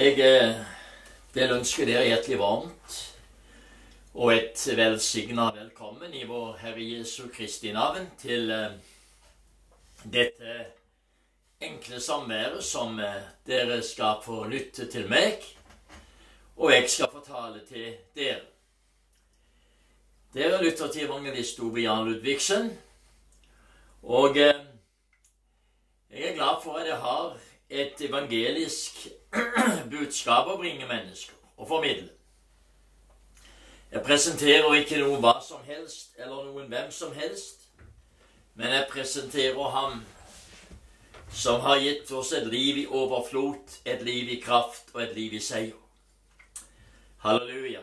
Jeg eh, vil ønske dere hjertelig varmt og et velsigna velkommen i vår Herre Jesu Kristi navn til eh, dette enkle samværet som eh, dere skal få lytte til meg, og jeg skal fortale til dere. Dere lytter til evangelist Ove Jan Ludvigsen, og jeg er glad for at jeg har et evangelisk budskap å bringe mennesker og formidle. Jeg presenterer ikke noe hva som helst eller noen hvem som helst, men jeg presenterer ham som har gitt oss et liv i overflot, et liv i kraft og et liv i seier. Halleluja.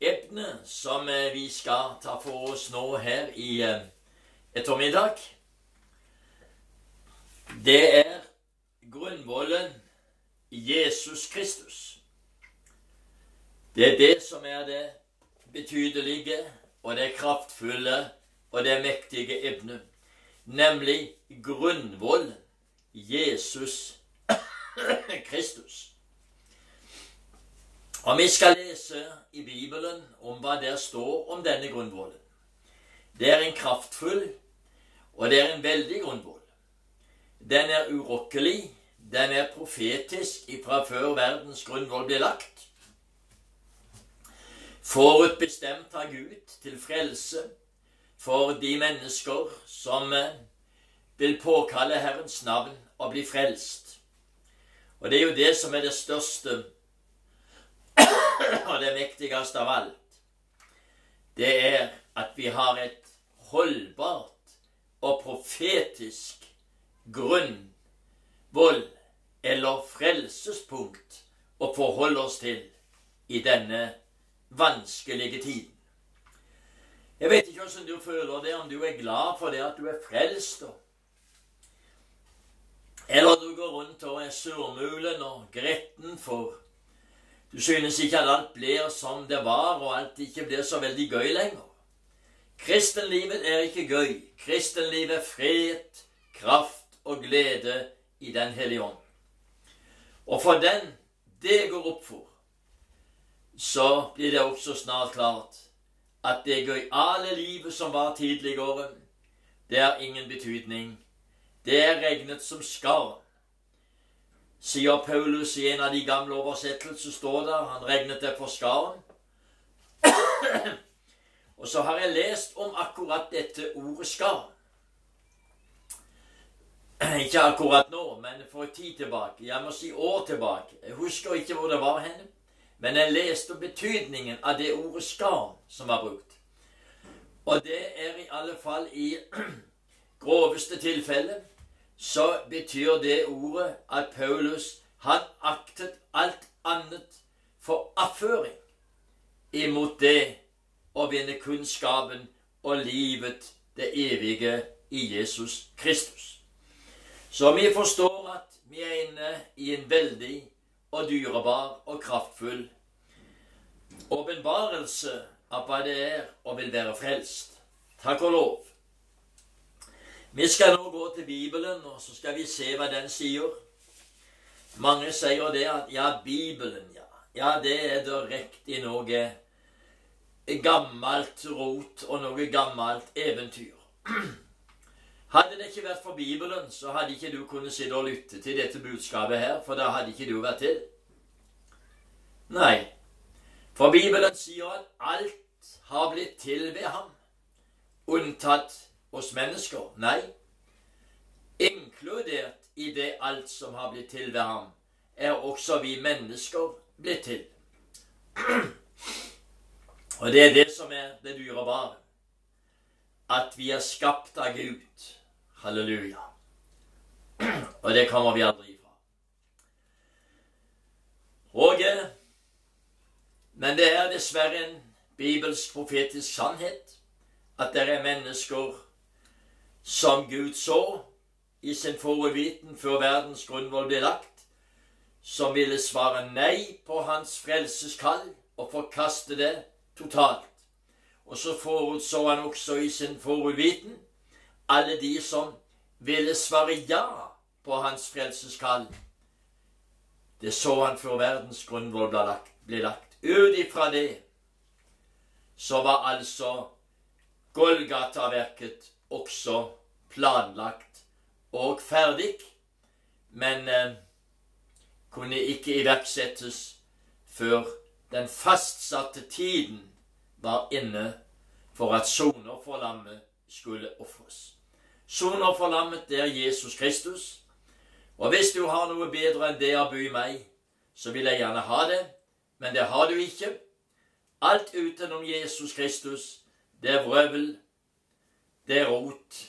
Emnet som eh, vi skal ta for oss nå her i eh, ettermiddag, det er grunnvollen Jesus Kristus. Det er det som er det betydelige og det kraftfulle og det mektige emnet, nemlig grunnvollen Jesus Kristus. Og vi skal lese i Bibelen om hva der står om denne grunnvollen. Det er en kraftfull, og det er en veldig grunnvoll. Den er urokkelig, den er profetisk ifra før verdens grunnvoll ble lagt. Forutbestemt av Gud til frelse for de mennesker som eh, vil påkalle Herrens navn og bli frelst. Og det er jo det som er det største og det mektigste av alt. Det er at vi har et holdbart og profetisk grunnvoll eller frelsespunkt å forholde oss til i denne vanskelige tiden. Jeg vet ikke hvordan du føler det, om du er glad for det at du er frelst, eller du går rundt og er surmulen og gretten for du synes ikke at alt blir som det var, og alt ikke blir så veldig gøy lenger. Kristenlivet er ikke gøy. Kristenlivet er fred, kraft og glede i Den hellige ånd. Og for den det går opp for, så blir det også snart klart at det gøyale livet som var tidligere, det har ingen betydning. Det er regnet som skarn. Sier Paulus i en av de gamle oversettelser, står der han regnet det for skarn. Og så har jeg lest om akkurat dette ordet skarn. Ikke akkurat nå, men for tid tilbake. Jeg må si år tilbake. Jeg husker ikke hvor det var henne. Men jeg leste betydningen av det ordet 'skam' som var brukt. Og det er i alle fall i groveste tilfelle så betyr det ordet at Paulus han aktet alt annet for avføring imot det å vinne kunnskapen og livet, det evige, i Jesus Kristus. Så vi forstår at vi er inne i en veldig og dyrebar og kraftfull åpenbarelse av hva det er og vil være frelst. Takk og lov. Vi skal nå gå til Bibelen, og så skal vi se hva den sier. Mange sier det at ja, Bibelen, ja. Ja, det er da riktig noe gammelt rot og noe gammelt eventyr. Hadde det ikke vært for Bibelen, så hadde ikke du kunnet sitte og lytte til dette budskapet her, for da hadde ikke du vært til. Nei, for Bibelen sier at alt har blitt til ved ham, unntatt oss mennesker. Nei, inkludert i det alt som har blitt til ved ham, er også vi mennesker blitt til. Og det er det som er det dyrebare. At vi er skapt av Gud Halleluja. Og det kommer vi aldri ifra. Og Men det er dessverre en bibelsk profetisk sannhet at det er mennesker som Gud så i sin forviten før verdens grunnvoll ble lagt, som ville svare nei på hans frelseskall og forkaste det totalt. Og så forutså han også i sin forviten alle de som ville svare ja på hans frelseskall, Det så han før verdens grunnvoll ble lagt. Lagt. Ut ifra det så var altså Golgata-verket også planlagt og ferdig, men eh, kunne ikke iverksettes før den fastsatte tiden var inne for at soner for lammet skulle ofres. Soner lammet, det er Jesus Kristus. Og hvis du har noe bedre enn det å bo i meg, så vil jeg gjerne ha det, men det har du ikke. Alt utenom Jesus Kristus, det er vrøvl, det er rot,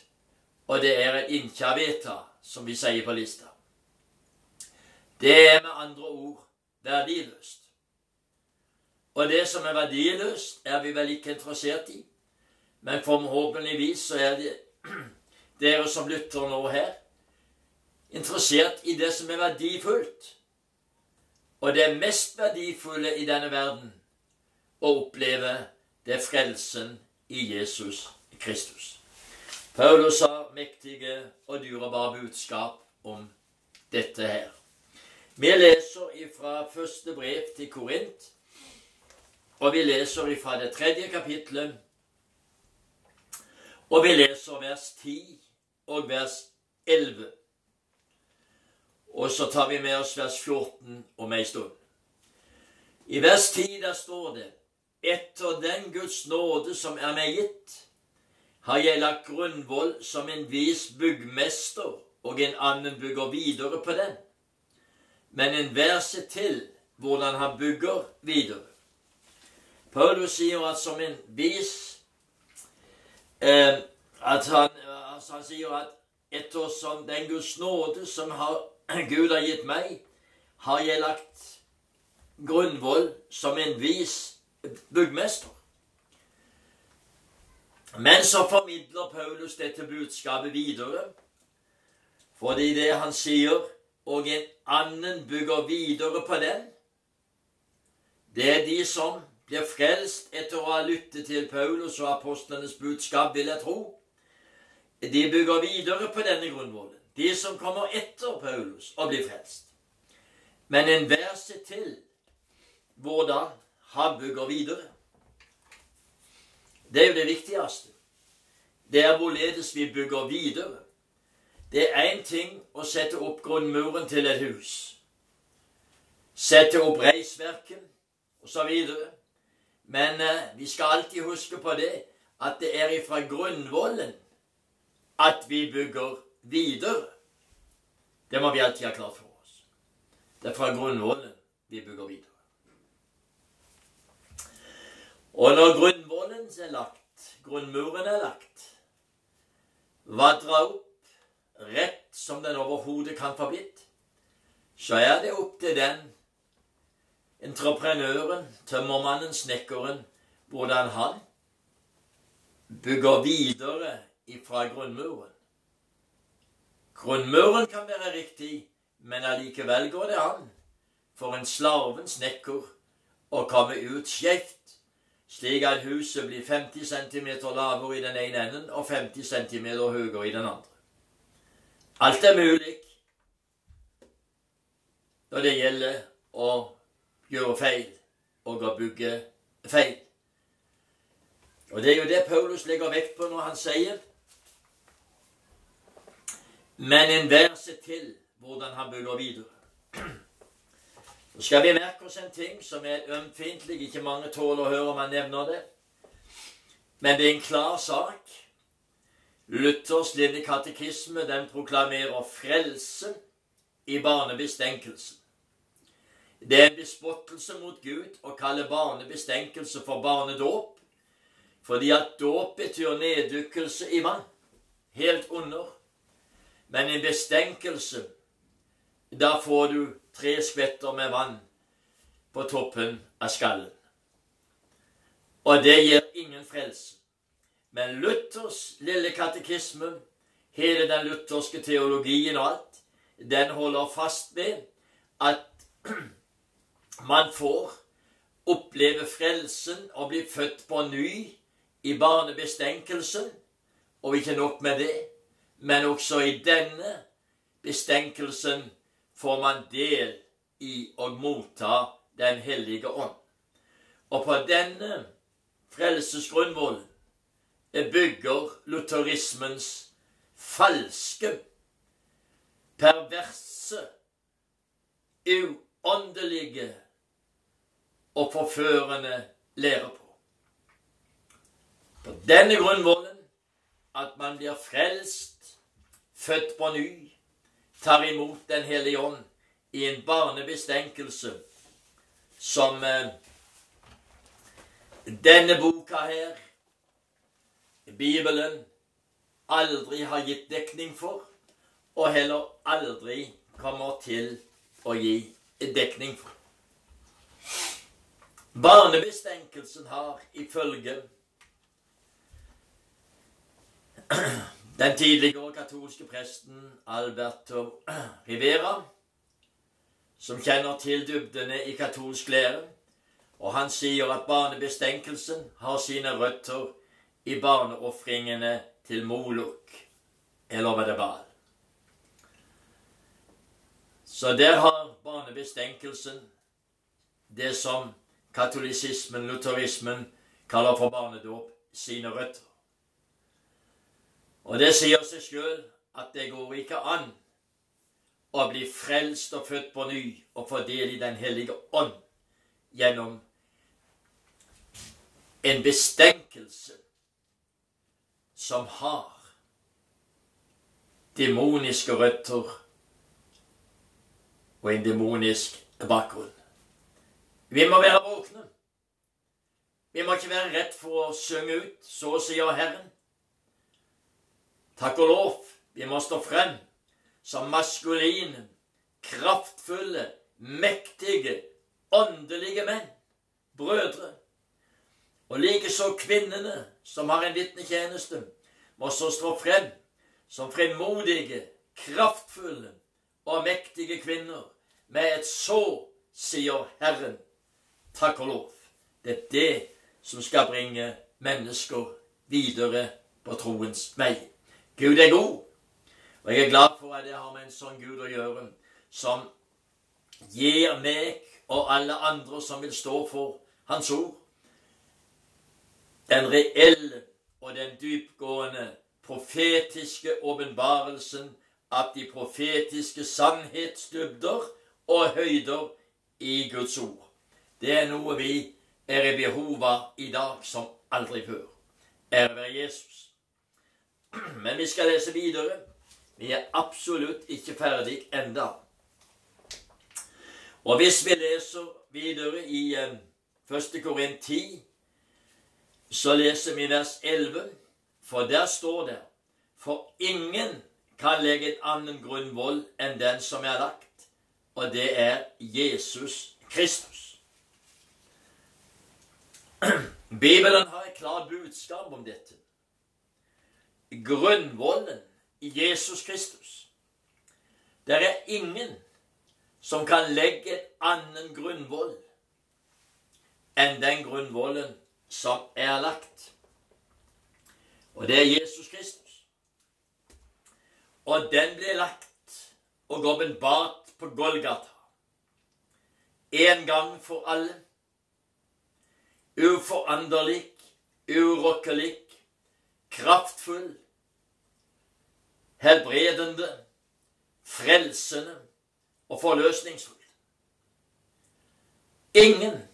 og det er en inkjaveta, som vi sier på lista. Det er med andre ord verdiløst. Og det som er verdiløst, er vi vel ikke interessert i. Men forhåpentligvis så er det dere som lytter nå her, interessert i det som er verdifullt. Og det mest verdifulle i denne verden å oppleve, det er frelsen i Jesus Kristus. Paulus har mektige og dyrebare budskap om dette her. Vi leser ifra første brev til Korint, og vi leser ifra det tredje kapitlet, og vi leser vers 10 og vers 11. Og så tar vi med oss vers 14 om ei stund. I vers 10 der står det etter den Guds nåde som er meg gitt, har jeg lagt grunnvoll som en vis byggmester, og en annen bygger videre på den. Men enhver ser til hvordan han bygger videre. Paulus sier at som en vis eh, at han, altså han sier at ettersom den Guds nåde som har, Gud har gitt meg, har jeg lagt grunnvoll som en vis byggmester. Men så formidler Paulus dette budskapet videre, fordi det han sier, og en annen bygger videre på den, det er de som blir frelst etter å ha lyttet til Paulus og apostlenes budskap, vil jeg tro. De bygger videre på denne grunnvollen. De som kommer etter Paulus og blir frelst. Men enhver ser til hvordan han bygger videre. Det er jo det viktigste. Det er hvorledes vi bygger videre. Det er én ting å sette opp grunnmuren til et hus. Sette opp reisverket osv. Men eh, vi skal alltid huske på det at det er ifra grunnvollen at vi bygger videre. Det må vi alltid ha klart for oss. Det er fra grunnvollen vi bygger videre. Og når grunnvollen er lagt, grunnmuren er lagt, vadra opp rett som den overhodet kan få blitt, så er det opp til den entreprenøren, tømmermannen, snekkeren, hvordan han bygger videre ifra grunnmuren. Grunnmuren kan være riktig, men allikevel går det an for en slarven snekker å komme ut skjevt, slik at huset blir 50 cm lavere i den ene enden og 50 cm høyere i den andre. Alt er mulig når det gjelder å gjøre feil og å bygge feil. Og Det er jo det Paulus legger vekt på når han sier Men enhver ser til hvordan han buller videre. Så skal vi merke oss en ting som er ømfintlig. Ikke mange tåler å høre om han nevner det. Men det er en klar sak. Luthers lille katekisme den proklamerer frelse i barnebestenkelsen. Det er en bespottelse mot Gud å kalle barnebestenkelse for barnedåp, fordi at dåp betyr neddykkelse i vann, helt under. Men en bestenkelse, da får du tre skvetter med vann på toppen av skallen. Og det gir ingen frelse. Men Luthers lille katekisme, hele den lutherske teologien og alt, den holder fast ved at man får oppleve frelsen og bli født på ny i barnebestenkelsen. Og ikke nok med det, men også i denne bestenkelsen får man del i å motta Den hellige ånd. Og på denne frelsesgrunnvollen bygger lutherismens falske, perverse, uåndelige og forførende lære på. På denne grunnvollen at man blir frelst, født på ny, tar imot Den hellige ånd i en barnebestenkelse som eh, denne boka her, Bibelen, aldri har gitt dekning for, og heller aldri kommer til å gi dekning for. Barnebestenkelsen har ifølge den tidligere katolske presten Alberto Rivera, som kjenner til dybdene i katolsk lære, og han sier at barnebestenkelsen har sine røtter i barneofringene til Moluk, eller var det Bal. Så der har barnebestenkelsen det som katolisismen, lutherismen, kaller for barnedåp, sine røtter. Og det sier seg sjøl at det går ikke an å bli frelst og født på ny og få del i Den hellige ånd gjennom en bestenkelse som har demoniske røtter og en demonisk bakgrunn. Vi må være våkne. Vi må ikke være redd for å synge ut. Så sier Herren. Takk og lov, vi må stå frem som maskuline, kraftfulle, mektige, åndelige menn, brødre. Og likeså kvinnene som har en vitnetjeneste, må så stå frem som fremodige, kraftfulle og mektige kvinner med et så, sier Herren. Takk og lov. Det er det som skal bringe mennesker videre på troens vei. Gud er god, og jeg er glad for at jeg har med en sånn Gud å gjøre, som gir meg og alle andre som vil stå for Hans ord, den reelle og den dypgående profetiske åpenbarelsen av de profetiske sannhetsdybder og høyder i Guds ord. Det er noe vi er i behov av i dag som aldri før. Ære være Jesus. Men vi skal lese videre. Vi er absolutt ikke ferdig enda. Og hvis vi leser videre i 1. Eh, Korint 10, så leser vi vers 11, for der står det For ingen kan legge en annen grunnvoll enn den som er lagt, og det er Jesus Kristus. Bibelen har et klart budskap om dette. Grunnvollen i Jesus Kristus. Det er ingen som kan legge en annen grunnvoll enn den grunnvollen som er lagt. Og det er Jesus Kristus. Og den ble lagt og åpenbart på Golgata. En gang for alle uforanderlig, urokkelig, kraftfull, helbredende, frelsende og forløsningsfullt. Ingen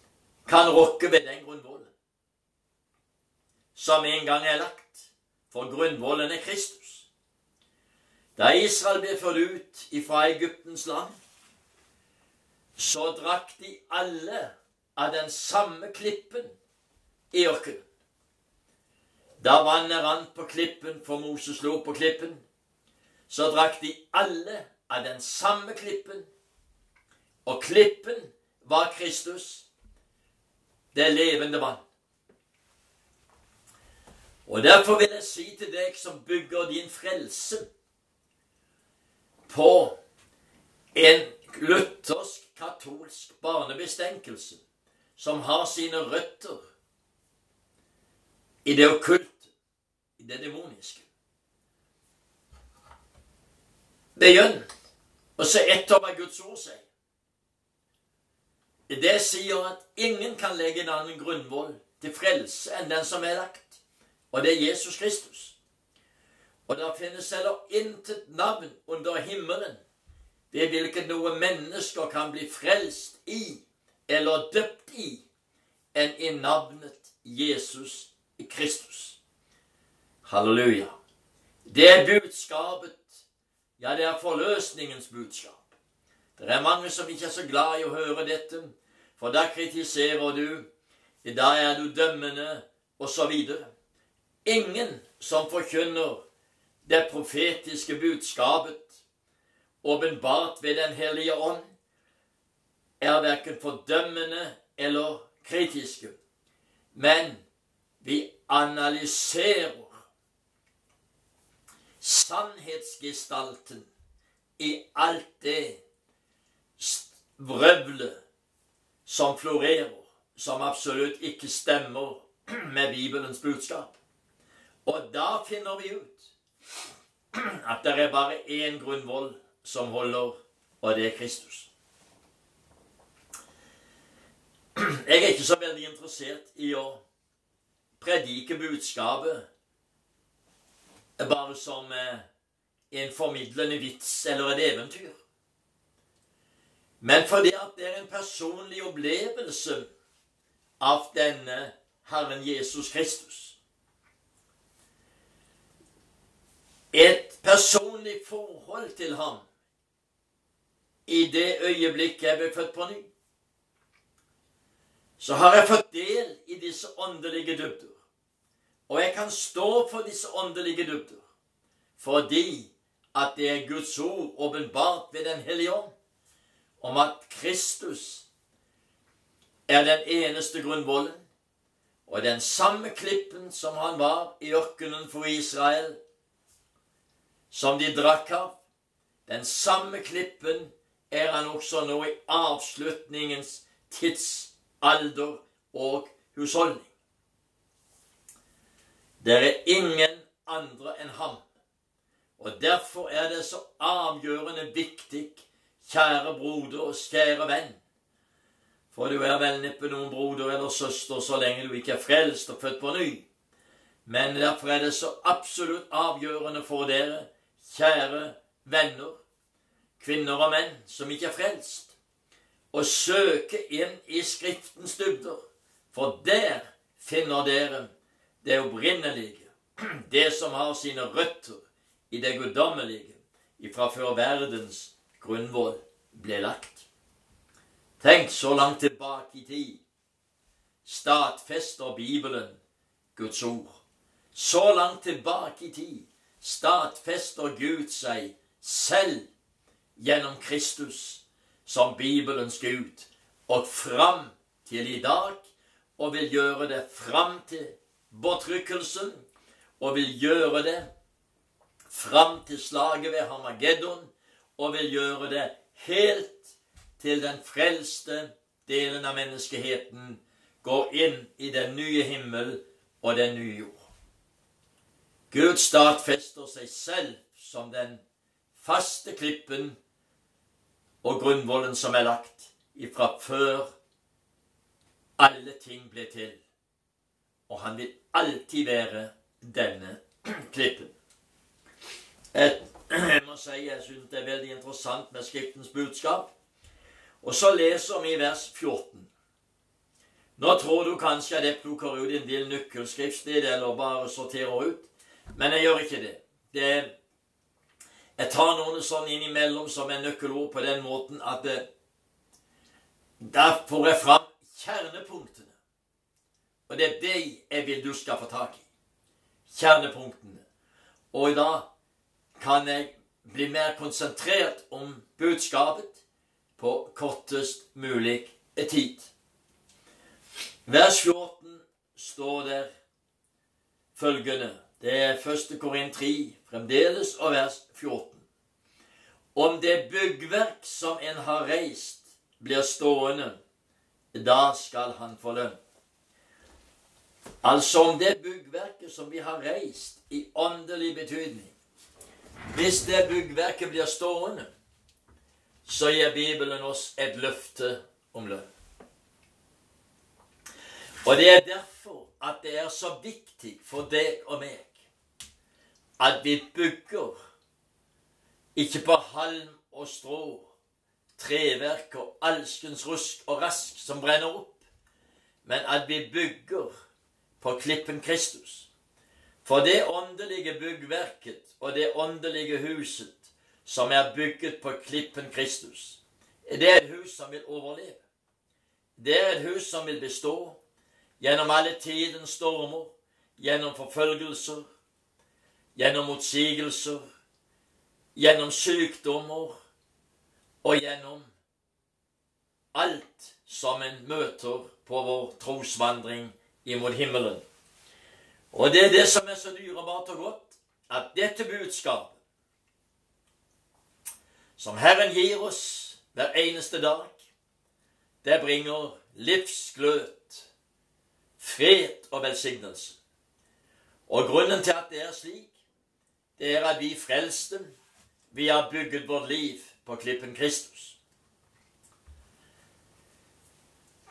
kan rokke ved den grunnvollen som en gang er lagt, for grunnvollen er Kristus. Da Israel ble ført ut ifra Egyptens land, så drakk de alle av den samme klippen i ørkenen. Da vannet rant på klippen, for Moses lå på klippen, så drakk de alle av den samme klippen. Og klippen var Kristus, det levende vann. Og derfor vil jeg si til deg som bygger din frelse på en luthersk, katolsk barnebestenkelse som har sine røtter i det okkulte, i det demoniske. Begynn å se etter hva Guds ord sier. det sier at ingen kan legge en annen grunnvoll til frelse enn den som er lagt, og det er Jesus Kristus. Og det finnes heller intet navn under himmelen ved hvilket noe mennesker kan bli frelst i eller døpt i, enn i navnet Jesus Kristus. Halleluja. Det er budskapet, ja, det er forløsningens budskap. Det er mange som ikke er så glad i å høre dette, for da kritiserer du, da er du dømmende, osv. Ingen som forkynner det profetiske budskapet, åpenbart ved Den hellige ånd, er verken fordømmende eller kritiske. Men vi analyserer sannhetsgestalten i alt det vrøvlet som florerer, som absolutt ikke stemmer med Bibelens budskap. Og da finner vi ut at det er bare én grunnvoll som holder, og det er Kristus. Jeg er ikke så veldig interessert i å predike budskapet bare som eh, en formidlende vits eller et eventyr. Men fordi at det er en personlig opplevelse av denne Herren Jesus Kristus. et personlig forhold til ham i det øyeblikket jeg ble født på ny, så har jeg fått del i disse åndelige dybder. Og jeg kan stå for disse åndelige dybder fordi at det er Guds ord åpenbart ved Den hellige ånd om at Kristus er den eneste grunnvollen og den samme klippen som han var i ørkenen for Israel som de drakk av. Den samme klippen er han også nå i avslutningens tidsalder og husholdning. Det er ingen andre enn ham. Og derfor er det så avgjørende viktig, kjære broder og kjære venn. For du er vel neppe noen broder eller søster så lenge du ikke er frelst og født på ny. Men derfor er det så absolutt avgjørende for dere kjære venner, kvinner og menn som ikke er frelst, å søke inn i Skriftens dybder, for der finner dere det opprinnelige, det som har sine røtter i det guddommelige, ifra før verdens grunnvoll ble lagt. Tenk så langt tilbake i tid. Stadfester Bibelen Guds ord. Så langt tilbake i tid stadfester Gud seg selv gjennom Kristus som Bibelens Gud, og fram til i dag, og vil gjøre det fram til bortrykkelsen, og vil gjøre det fram til slaget ved Hamageddon, og vil gjøre det helt til den frelste delen av menneskeheten går inn i den nye himmel og den nye jord. Gud stadfester seg selv som den faste klippen og grunnvollen som er lagt ifra før alle ting ble til. Og han vil alltid være denne klippen. Et, jeg må si jeg syns det er veldig interessant med Skriftens budskap. Og så leser vi vers 14. Nå tror du kanskje at jeg plukker ut en del nøkkelskriftsted eller bare sorterer ut. Men jeg gjør ikke det. det jeg tar noen sånn innimellom som er nøkkelord på den måten at det, der får jeg fram kjernepunktene. Og det er det jeg vil du skal få tak i. Kjernepunktene. Og da kan jeg bli mer konsentrert om budskapet på kortest mulig tid. Vers 14 står der følgende det er 1. Korin 3, fremdeles, og vers 14. Om det byggverk som en har reist, blir stående, da skal han få lønn. Altså om det byggverket som vi har reist i åndelig betydning Hvis det byggverket blir stående, så gir Bibelen oss et løfte om lønn. Og det er derfor at det er så viktig for deg og meg at vi bygger ikke på halm og strå, treverk og alskens rusk og rask som brenner opp, men at vi bygger på klippen Kristus. For det åndelige byggverket og det åndelige huset som er bygget på klippen Kristus, det er et hus som vil overleve. Det er et hus som vil bestå gjennom alle tidens stormer, gjennom forfølgelser, gjennom motsigelser, gjennom sykdommer og gjennom alt som en møter på vår trosvandring imot himmelen. Og det er det som er så dyrebart og godt, at dette budskapet, som Herren gir oss hver eneste dag, det bringer livsgløt, fred og velsignelse. Og grunnen til at det er slik, det er at vi frelste, vi har bygget vårt liv på klippen Kristus.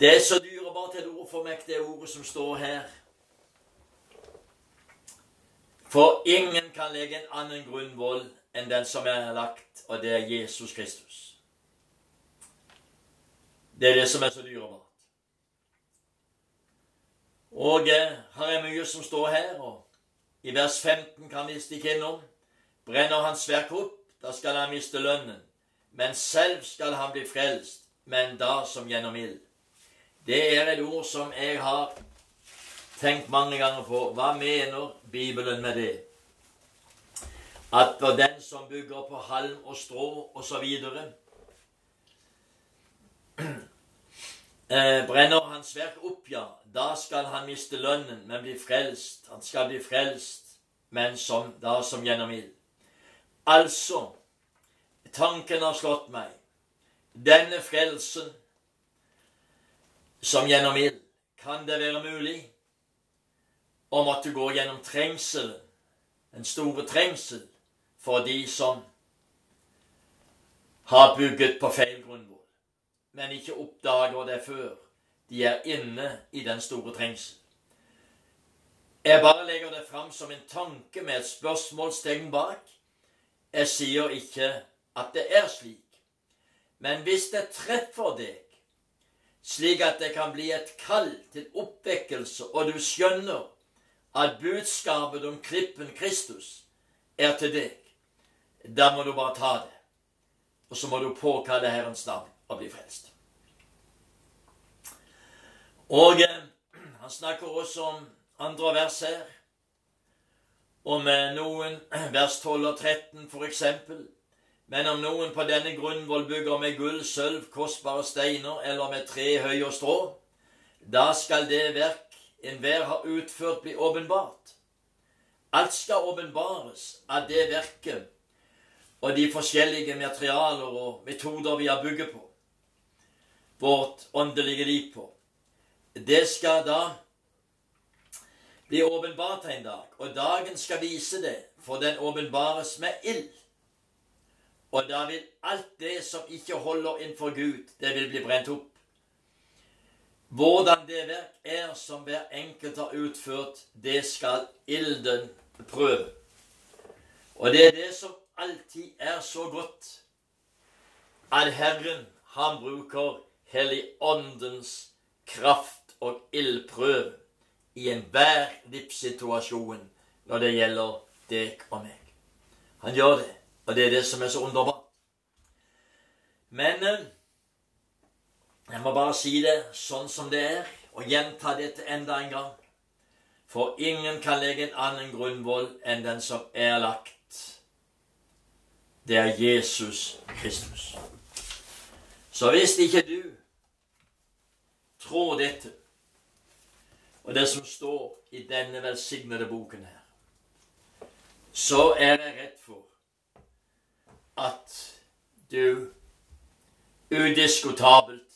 Det er så dyrebart et ord for meg, det ordet som står her. For ingen kan legge en annen grunnvoll enn den som er lagt, og det er Jesus Kristus. Det er det som er så dyrebart. Og eh, her er mye som står her, og i vers 15 kan vi stikke innom. Brenner hans verk opp, da skal han miste lønnen. Men selv skal han bli frelst, men da som gjennom ild. Det er et ord som jeg har tenkt mange ganger på. Hva mener Bibelen med det? At for den som bygger på halm og strå osv. Eh, brenner hans verk opp, ja, da skal han miste lønnen, men bli frelst. Han skal bli frelst, men som, da som gjennom ild. Altså, tanken har slått meg. Denne frelsen som gjennom ild, kan det være mulig å måtte gå gjennom trengselen, den store trengsel, for de som har bygget på feil grunnvoll men ikke oppdager det før de er inne i den store trengsel. Jeg bare legger det fram som en tanke med et spørsmålstegn bak. Jeg sier ikke at det er slik. Men hvis det treffer deg, slik at det kan bli et kall til oppvekkelse, og du skjønner at budskapet om klippen Kristus er til deg, da må du bare ta det. Og så må du påkalle Herrens navn og bli frelst. Og eh, han snakker også om andre vers her. Om eh, noen, vers 12 og 13 for eksempel. Men om noen på denne grunnvoll bygger med gull, sølv, kostbare steiner eller med tre, høy og strå, da skal det verk enhver har utført, bli åpenbart. Alt skal åpenbares av det verket og de forskjellige materialer og metoder vi har bygget på vårt åndelige liv på. Det skal da bli åpenbart en dag, og dagen skal vise det, for den åpenbares med ild. Og da vil alt det som ikke holder innenfor Gud, det vil bli brent opp. Hvordan det verk er som hver enkelt har utført, det skal ilden prøve. Og det er det som alltid er så godt, at Herren, han bruker Helligåndens kraft og ildprøve i enhver livssituasjon når det gjelder deg og meg. Han gjør det, og det er det som er så underbart. Men eh, jeg må bare si det sånn som det er, og gjenta dette enda en gang. For ingen kan legge en annen grunnvoll enn den som er lagt. Det er Jesus Kristus. Så hvis ikke du tror dette og det som står i denne velsignede boken her, så er jeg redd for at du udiskutabelt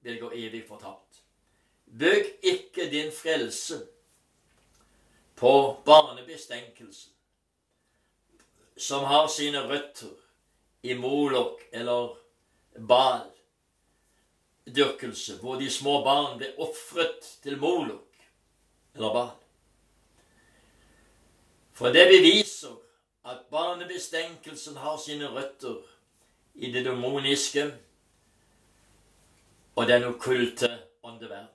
vil gå evig fortapt. Bygg ikke din frelse på barnebestenkelse, som har sine røtter i Molok eller bal dyrkelse hvor de små barn ble ofret til Molok eller barn. For det beviser at barnebestenkelsen har sine røtter i det demoniske og den okkulte åndeverden.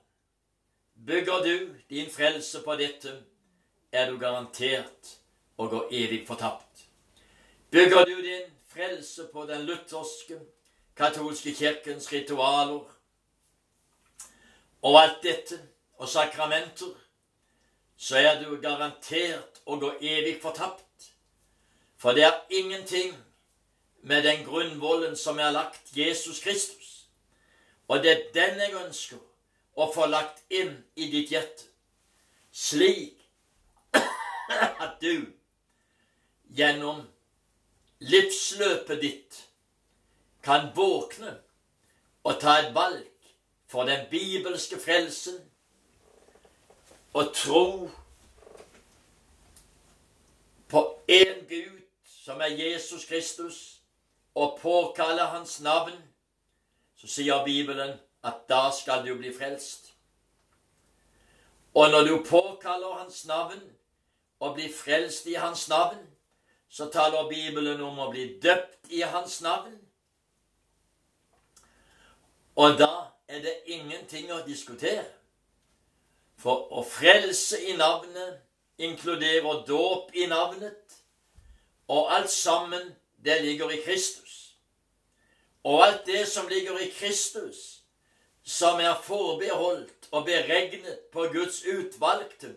Bygger du din frelse på dette, er du garantert å gå evig fortapt. Bygger du din frelse på den lutherske, katolske kirkens ritualer og alt dette, og sakramenter, så er du garantert å gå evig fortapt. For det er ingenting med den grunnvollen som er lagt Jesus Kristus. Og det er den jeg ønsker å få lagt inn i ditt hjerte, slik at du gjennom livsløpet ditt kan våkne og ta et valg for den bibelske frelsen og tro på én Gud, som er Jesus Kristus, og påkaller Hans navn, så sier Bibelen at da skal du bli frelst. Og når du påkaller Hans navn og blir frelst i Hans navn, så taler Bibelen om å bli døpt i Hans navn. Og da er det ingenting å diskutere. For å frelse i navnet inkluderer dåp i navnet, og alt sammen, det ligger i Kristus. Og alt det som ligger i Kristus, som er forbeholdt og beregnet på Guds utvalgte,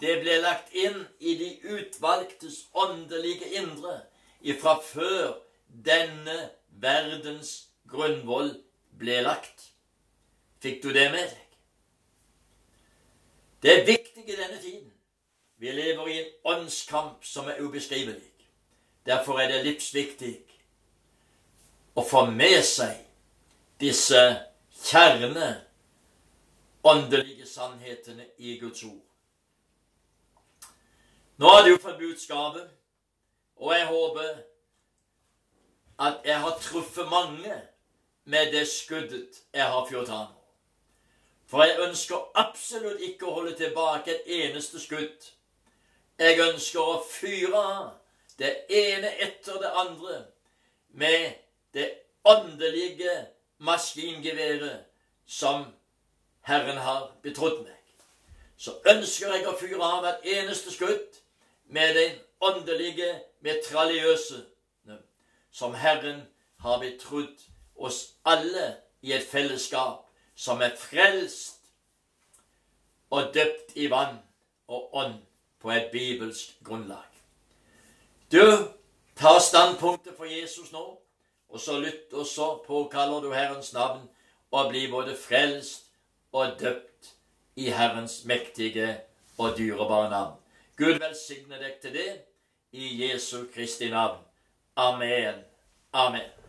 det ble lagt inn i de utvalgtes åndelige indre ifra før denne verdens grunnvoll ble lagt. Fikk du det med deg? Det er viktig i denne tiden. Vi lever i en åndskamp som er ubeskrivelig. Derfor er det livsviktig å få med seg disse kjerne åndelige sannhetene i Guds ord. Nå har du fått budskapet, og jeg håper at jeg har truffet mange med det skuddet jeg har fjort av. For jeg ønsker absolutt ikke å holde tilbake et eneste skudd. Jeg ønsker å fyre av det ene etter det andre med det åndelige maskingeværet som Herren har betrodd meg. Så ønsker jeg å fyre av hvert eneste skudd med den åndelige, metraljøse som Herren har betrodd oss alle i et fellesskap som er frelst og døpt i vann og ånd på et bibelsk grunnlag. Du tar standpunktet for Jesus nå, og så lytt, og så påkaller du Herrens navn og blir både frelst og døpt i Herrens mektige og dyrebare navn. Gud velsigne deg til det i Jesu Kristi navn. Amen. Amen.